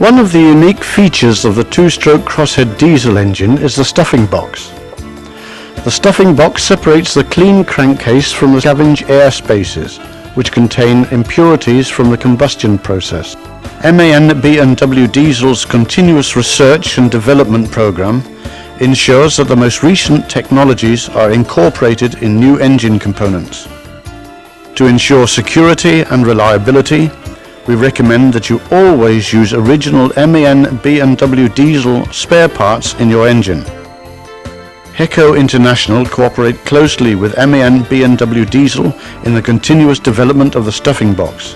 One of the unique features of the two-stroke crosshead diesel engine is the stuffing box. The stuffing box separates the clean crankcase from the scavenge air spaces, which contain impurities from the combustion process. MAN B&W Diesel's continuous research and development program ensures that the most recent technologies are incorporated in new engine components. To ensure security and reliability, we recommend that you always use original MAN B&W diesel spare parts in your engine. Heko International cooperate closely with MAN B&W Diesel in the continuous development of the stuffing box.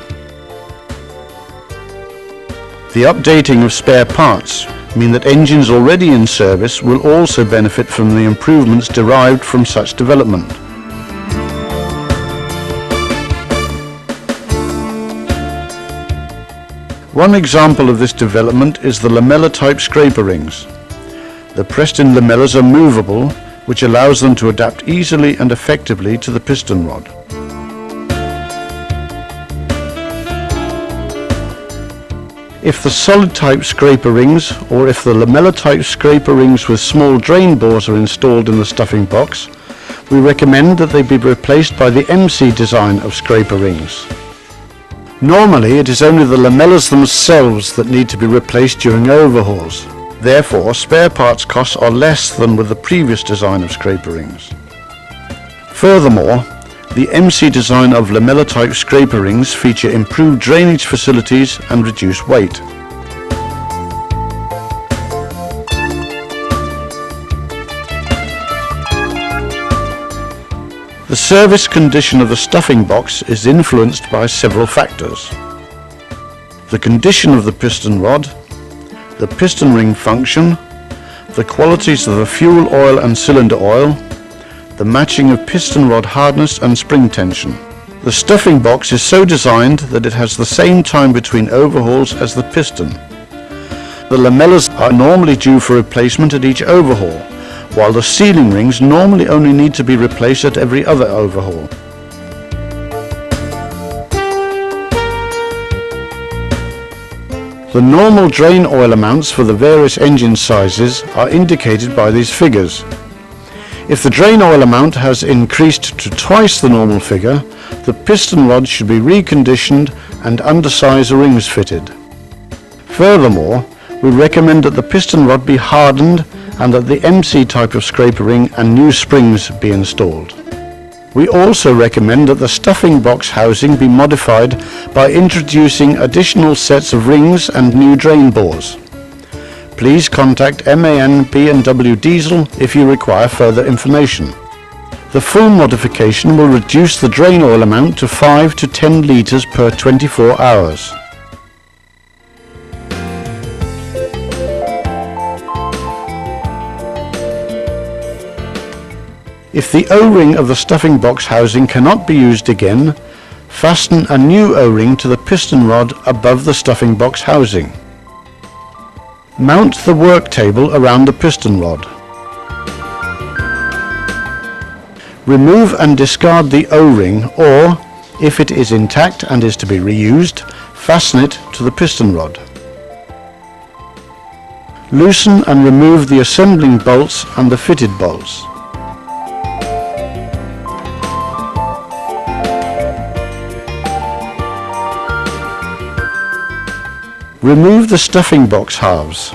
The updating of spare parts mean that engines already in service will also benefit from the improvements derived from such development. One example of this development is the lamella type scraper rings. The pressed-in lamellas are movable, which allows them to adapt easily and effectively to the piston rod. If the solid type scraper rings or if the lamella type scraper rings with small drain bores are installed in the stuffing box, we recommend that they be replaced by the MC design of scraper rings. Normally it is only the lamellas themselves that need to be replaced during overhauls. Therefore, spare parts costs are less than with the previous design of scraper rings. Furthermore, the MC design of lamella type scraper rings feature improved drainage facilities and reduced weight. The service condition of the stuffing box is influenced by several factors. The condition of the piston rod, the piston ring function, the qualities of the fuel oil and cylinder oil, the matching of piston rod hardness and spring tension. The stuffing box is so designed that it has the same time between overhauls as the piston. The lamellas are normally due for replacement at each overhaul, while the sealing rings normally only need to be replaced at every other overhaul. The normal drain oil amounts for the various engine sizes are indicated by these figures. If the drain oil amount has increased to twice the normal figure, the piston rod should be reconditioned and undersize rings fitted. Furthermore, we recommend that the piston rod be hardened and that the MC type of scraper ring and new springs be installed. We also recommend that the stuffing box housing be modified by introducing additional sets of rings and new drain bores. Please contact MAN B&W Diesel if you require further information. The full modification will reduce the drain oil amount to 5 to 10 litres per 24 hours. If the O-ring of the stuffing box housing cannot be used again, fasten a new O-ring to the piston rod above the stuffing box housing. Mount the work table around the piston rod. Remove and discard the O-ring or, if it is intact and is to be reused, fasten it to the piston rod. Loosen and remove the assembling bolts and the fitted bolts. Remove the stuffing box halves.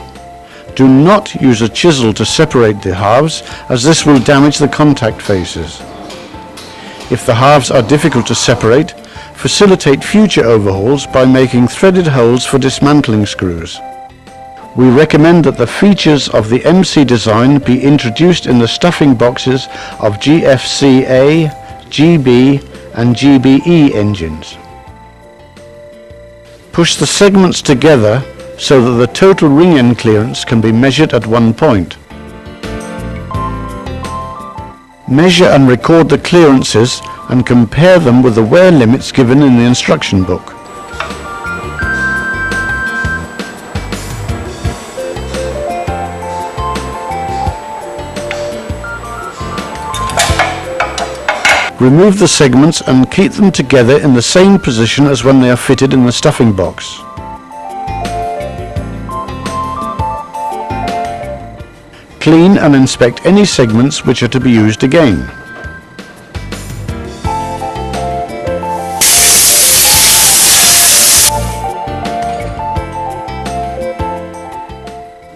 Do not use a chisel to separate the halves as this will damage the contact faces. If the halves are difficult to separate, facilitate future overhauls by making threaded holes for dismantling screws. We recommend that the features of the MC design be introduced in the stuffing boxes of GFCA, GB and GBE engines. Push the segments together so that the total ring end clearance can be measured at one point. Measure and record the clearances and compare them with the wear limits given in the instruction book. Remove the segments and keep them together in the same position as when they are fitted in the stuffing box. Clean and inspect any segments which are to be used again.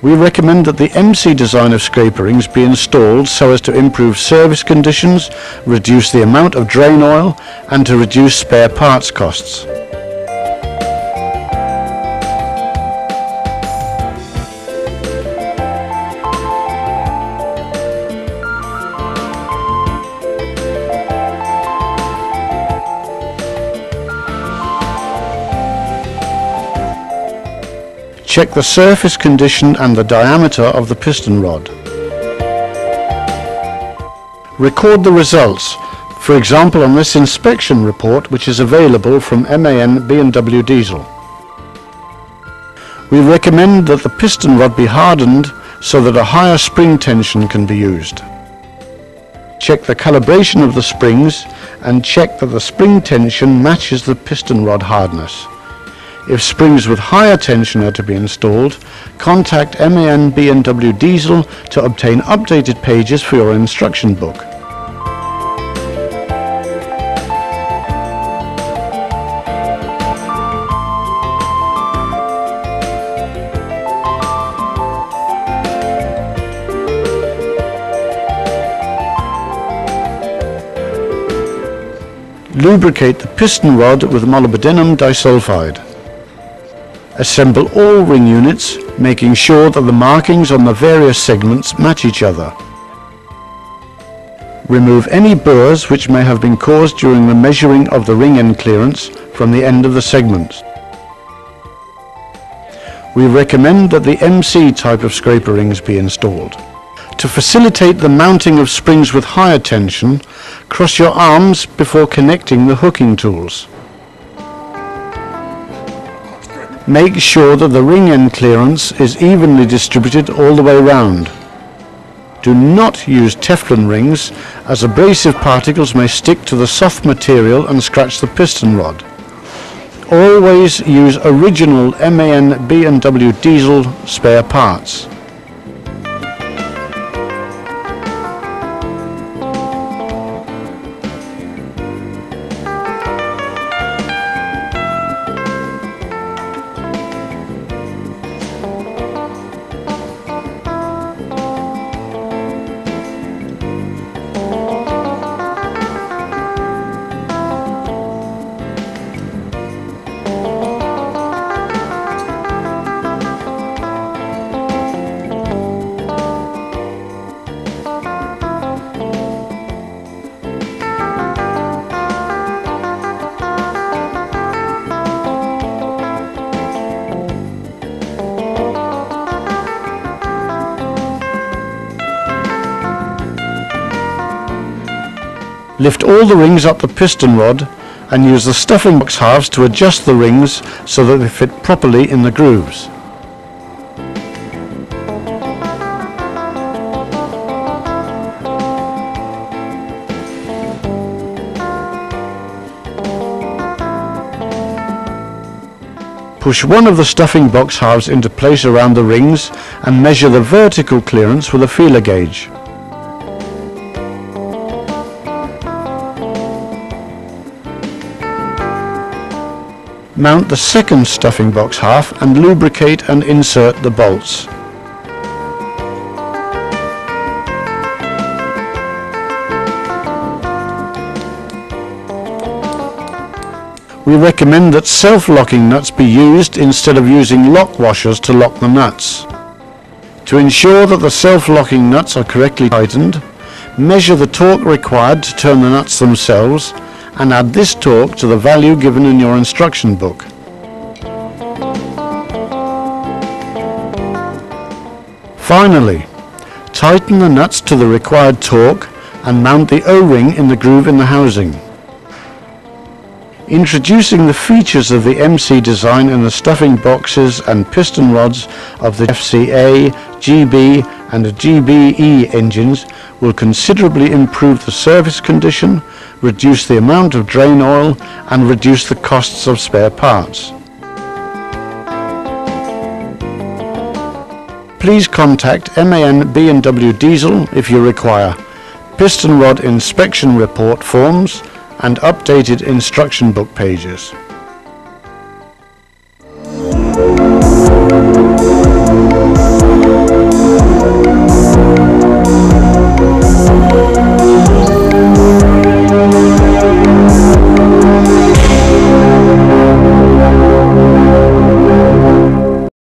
We recommend that the MC design of scraper rings be installed so as to improve service conditions, reduce the amount of drain oil and to reduce spare parts costs. Check the surface condition and the diameter of the piston rod. Record the results, for example on this inspection report which is available from MAN B&W Diesel. We recommend that the piston rod be hardened so that a higher spring tension can be used. Check the calibration of the springs and check that the spring tension matches the piston rod hardness. If springs with higher tension are to be installed, contact MAN B&W Diesel to obtain updated pages for your instruction book. Lubricate the piston rod with molybdenum disulfide. Assemble all ring units, making sure that the markings on the various segments match each other. Remove any burrs which may have been caused during the measuring of the ring end clearance from the end of the segments. We recommend that the MC type of scraper rings be installed. To facilitate the mounting of springs with higher tension, cross your arms before connecting the hooking tools. Make sure that the ring end clearance is evenly distributed all the way round. Do not use Teflon rings as abrasive particles may stick to the soft material and scratch the piston rod. Always use original MAN B&W diesel spare parts. Lift all the rings up the piston rod and use the stuffing box halves to adjust the rings so that they fit properly in the grooves. Push one of the stuffing box halves into place around the rings and measure the vertical clearance with a feeler gauge. Mount the second stuffing box half and lubricate and insert the bolts. We recommend that self-locking nuts be used instead of using lock washers to lock the nuts. To ensure that the self-locking nuts are correctly tightened, measure the torque required to turn the nuts themselves and add this torque to the value given in your instruction book. Finally, tighten the nuts to the required torque and mount the O-ring in the groove in the housing. Introducing the features of the MC design in the stuffing boxes and piston rods of the FCA, GB and GBE engines will considerably improve the service condition, reduce the amount of drain oil and reduce the costs of spare parts. please contact MAN B&W Diesel if you require piston rod inspection report forms and updated instruction book pages.